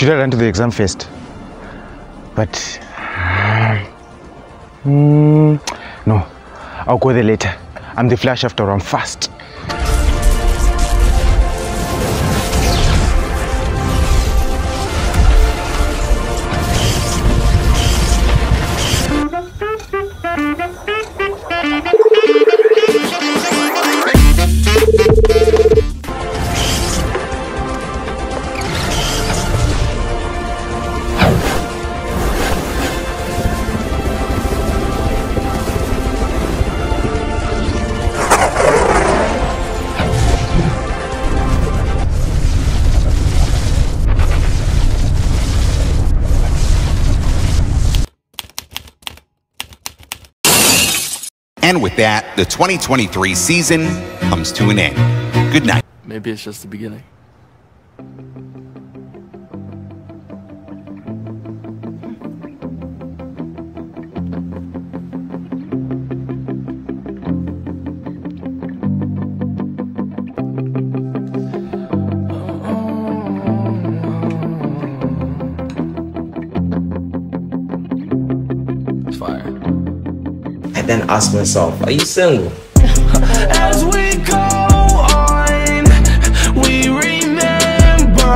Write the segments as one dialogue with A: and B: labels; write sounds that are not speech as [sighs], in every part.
A: should I run to the exam first? But [sighs] mm, no, I'll go there later. I'm the flash after all. I'm fast.
B: And with that, the 2023 season comes to an end. Good night.
C: Maybe it's just the beginning.
D: then ask myself, are you single? [laughs]
E: As we go on, we remember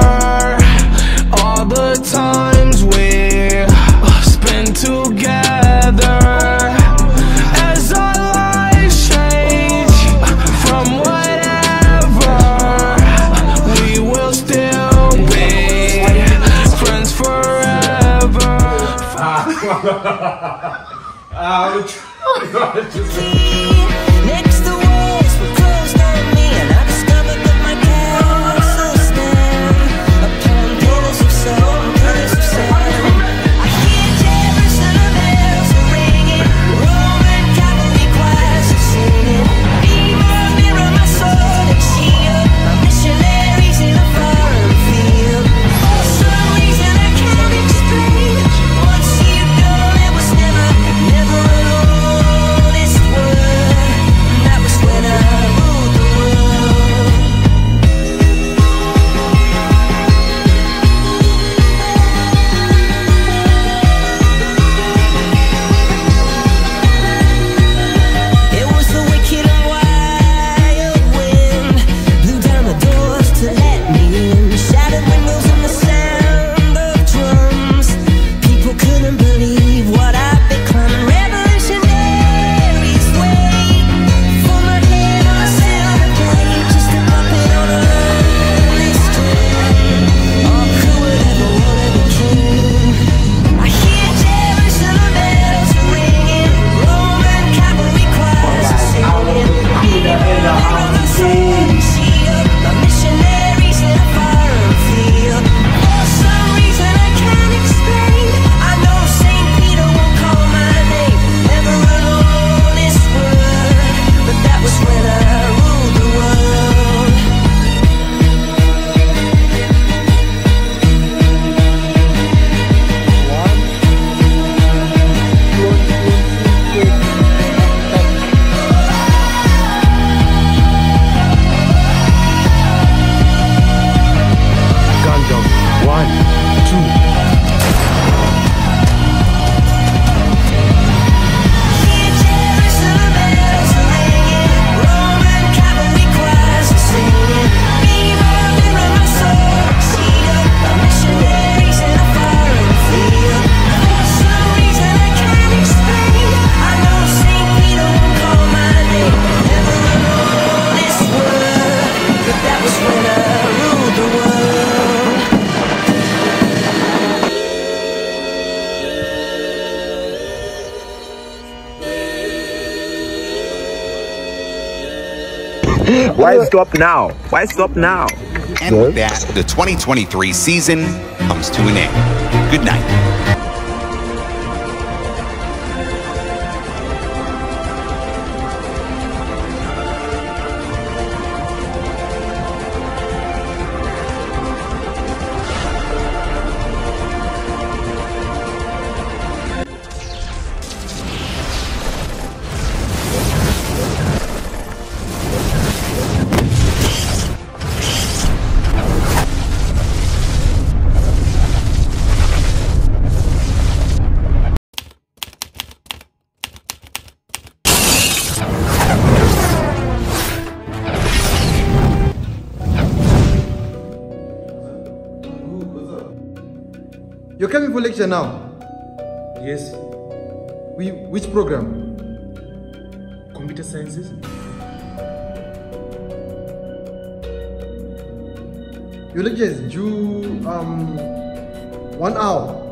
E: all the times we together. As our lives change from whatever, we will still be friends forever. [laughs]
F: Ouch. [laughs] no, wanna see
D: Why stop now? Why stop now?
B: And with that, the 2023 season comes to an end. Good night.
C: You're coming for lecture now?
G: Yes,
C: We, which program?
G: computer sciences.
C: Your lecture is due um one hour.